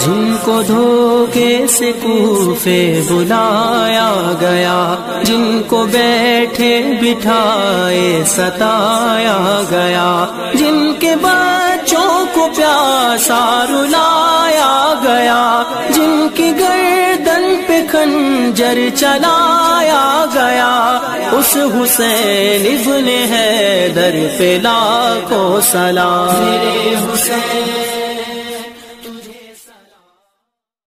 جن کو دھوکے سے کوفے بلایا گیا، جن کو بیٹھے بٹھائے ستایا گیا، جن کے بچوں کو پیاسا رلایا گیا، جن کی گردن پہ خنجر چلایا گیا۔ اس حسین ابن ہے پہ لاکھوں سلام۔ حسین